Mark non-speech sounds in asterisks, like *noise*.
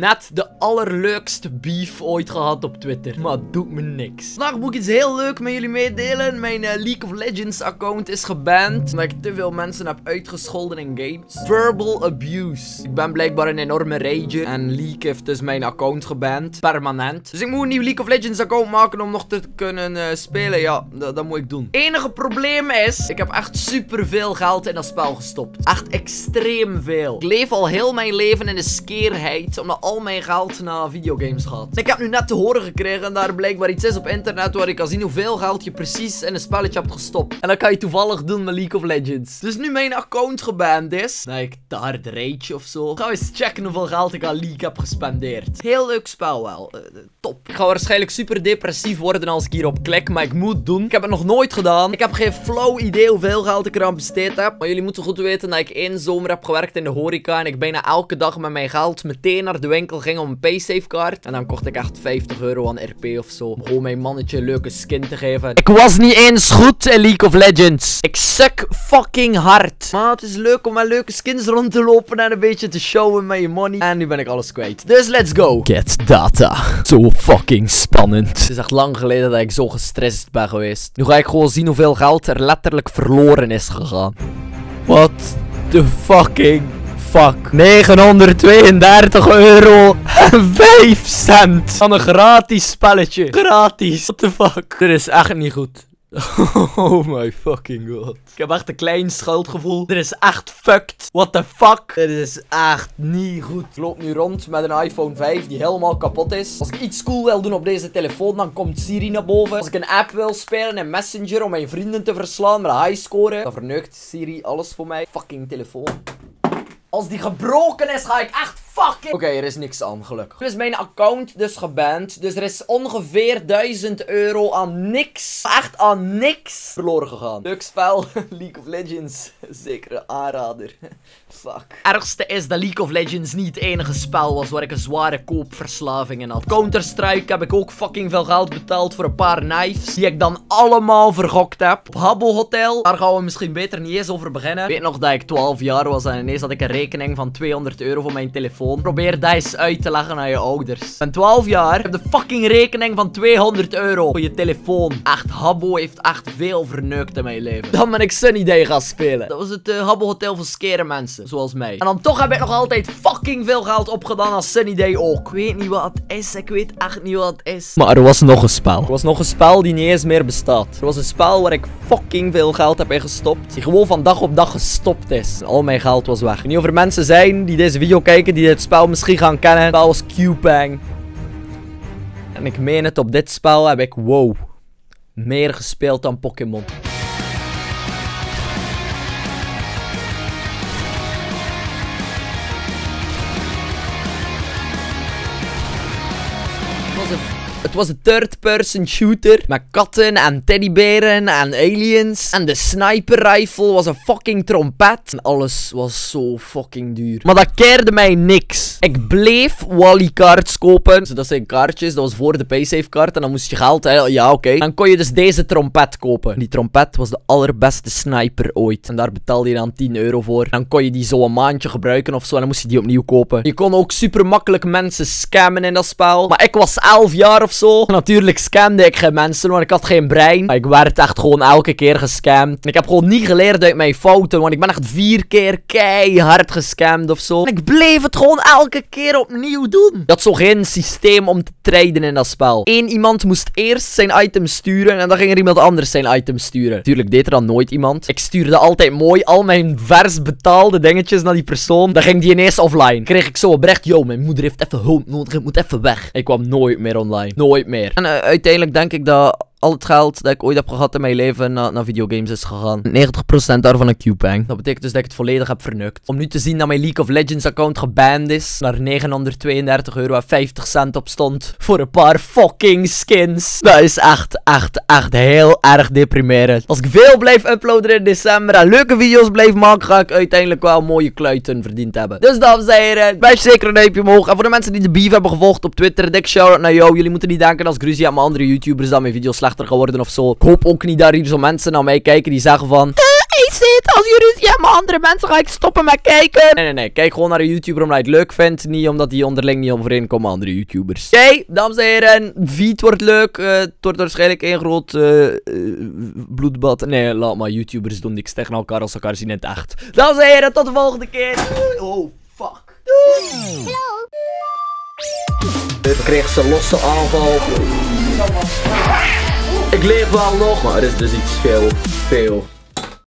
Net de allerleukste beef ooit gehad op Twitter. Maar het doet me niks. Vandaag moet ik iets heel leuk met jullie meedelen. Mijn eh, League of Legends account is geband. Omdat ik te veel mensen heb uitgescholden in games. Verbal abuse. Ik ben blijkbaar een enorme rage. En League heeft dus mijn account geband. Permanent. Dus ik moet een nieuw League of Legends account maken om nog te kunnen uh, spelen. Ja, dat moet ik doen. Enige probleem is, ik heb echt super veel geld in dat spel gestopt. Echt extreem veel. Ik leef al heel mijn leven in de skeerheid. Omdat al mijn geld naar videogames gaat. Ik heb nu net te horen gekregen dat er blijkbaar iets is op internet waar ik kan zien hoeveel geld je precies in een spelletje hebt gestopt. En dat kan je toevallig doen met League of Legends. Dus nu mijn account geband is, nou ik daar de rage of zo. Ga eens checken hoeveel geld ik aan League heb gespendeerd. Heel leuk spel wel. Uh, top. Ik ga waarschijnlijk super depressief worden als ik hierop klik, maar ik moet doen. Ik heb het nog nooit gedaan. Ik heb geen flow idee hoeveel geld ik eraan besteed heb. Maar jullie moeten goed weten dat ik één zomer heb gewerkt in de horeca en ik bijna elke dag met mijn geld meteen naar de winkel ging om een paysafe. En dan kocht ik echt 50 euro aan RP of zo. Om gewoon mijn mannetje een leuke skin te geven. Ik was niet eens goed in League of Legends. Ik suck fucking hard. Maar het is leuk om met leuke skins rond te lopen en een beetje te showen met je money. En nu ben ik alles kwijt. Dus let's go. Get data. Zo fucking spannend. Het is echt lang geleden dat ik zo gestrest ben geweest. Nu ga ik gewoon zien hoeveel geld er letterlijk verloren is gegaan. What the fucking fuck. 932 euro en 5 cent. Van een gratis spelletje. Gratis. What the fuck. Dit is echt niet goed. *laughs* Oh my fucking god. Ik heb echt een klein schuldgevoel. Dit is echt fucked. What the fuck? Dit is echt niet goed. Ik loop nu rond met een iPhone 5 die helemaal kapot is. Als ik iets cool wil doen op deze telefoon, dan komt Siri naar boven. Als ik een app wil spelen in Messenger om mijn vrienden te verslaan met een high score, dan verneukt Siri alles voor mij. Fucking telefoon. Als die gebroken is, ga ik echt fucking... Oké, er is niks aan, gelukkig. Nu is mijn account dus geband. Dus er is ongeveer 1000 euro aan niks. Echt aan niks verloren gegaan. Leuk spel. *laughs* League of Legends. Zeker een aanrader. Fuck. Ergste is dat League of Legends niet het enige spel was waar ik een zware koopverslaving in had. Counter-Strike heb ik ook fucking veel geld betaald voor een paar knives. Die ik dan allemaal vergokt heb. Op Habbo Hotel. Daar gaan we misschien beter niet eens over beginnen. Ik weet nog dat ik 12 jaar was en ineens had ik een rekening van 200 euro voor mijn telefoon. Probeer dat eens uit te leggen aan je ouders. Ik ben 12 jaar. Ik heb de fucking rekening van 200 euro voor je telefoon. Echt, Habbo heeft echt veel verneukt in mijn leven. Dan ben ik Sunny Day gaan spelen. Dat was het uh, Habbo Hotel voor skere mensen. Zoals mij. En dan toch heb ik nog altijd fucking veel geld opgedaan als Sunny Day ook. Ik weet niet wat het is. Ik weet echt niet wat het is. Maar er was nog een spel. Er was nog een spel die niet eens meer bestaat. Er was een spel waar ik fucking veel geld heb in gestopt. Die gewoon van dag op dag gestopt is. Al mijn geld was weg. Niet of er mensen zijn die deze video kijken die dit spel misschien gaan kennen. Het spel was Q-Bang. En ik meen het, op dit spel heb ik, wow, meer gespeeld dan Pokémon. Het was een third-person shooter met katten en teddyberen en aliens. En de sniper rifle was een fucking trompet. En alles was zo fucking duur. Maar dat keerde mij niks. Ik bleef Wally cards kopen. Dus dat zijn kaartjes. Dat was voor de paysafe kaart. En dan moest je geld. Ja, oké. Dan kon je dus deze trompet kopen. Die trompet was de allerbeste sniper ooit. En daar betaalde je dan 10 euro voor. Dan kon je die zo een maandje gebruiken of zo. En dan moest je die opnieuw kopen. Je kon ook super makkelijk mensen scammen in dat spel. Maar ik was 11 jaar of zo. Natuurlijk scamde ik geen mensen, want ik had geen brein. Maar ik werd echt gewoon elke keer gescamd. Ik heb gewoon niet geleerd uit mijn fouten, want ik ben echt vier keer keihard gescamd of zo. En ik bleef het gewoon elke keer opnieuw doen. Had zo geen systeem om te traden in dat spel. Eén iemand moest eerst zijn item sturen en dan ging er iemand anders zijn item sturen. Natuurlijk deed er dan nooit iemand. Ik stuurde altijd mooi al mijn vers betaalde dingetjes naar die persoon. Dan ging die ineens offline. Kreeg ik zo bericht, yo, mijn moeder heeft even hulp nodig, ik moet even weg. Ik kwam nooit meer online. Nooit meer. En uh, uiteindelijk denk ik dat al het geld dat ik ooit heb gehad in mijn leven naar, naar videogames is gegaan. 90% daarvan een Q-Bang. Dat betekent dus dat ik het volledig heb vernukt. Om nu te zien dat mijn League of Legends account geband is. Naar 932 euro en 50 cent op stond. Voor een paar fucking skins. Dat is echt, echt, echt heel erg deprimerend. Als ik veel blijf uploaden in december en leuke video's blijf maken, ga ik uiteindelijk wel mooie kluiten verdiend hebben. Dus dames en heren, blijf zeker een duimpje omhoog. En voor de mensen die de beef hebben gevolgd op Twitter, dik shout-out naar jou. Jullie moeten niet denken als Gruzie en mijn andere YouTubers dat mijn video's slecht geworden of zo. Ik hoop ook niet dat hier zo mensen naar mij kijken die zeggen van... Zit. Als je ruzie hebt met andere mensen, ga ik stoppen met kijken. Nee, nee, nee. Kijk gewoon naar een YouTuber omdat je het leuk vindt. Niet omdat die onderling niet overeenkomen met andere YouTubers. Oké, dames en heren. Viet wordt leuk. Eh, het wordt waarschijnlijk één groot eh, eh, bloedbad. Nee, laat maar. YouTubers doen niks tegen elkaar als ze elkaar zien in het echt. Dames en heren, tot de volgende keer. Oh, fuck. Dit kreeg ze losse aanval. Ik leef wel nog, maar er is dus iets veel, veel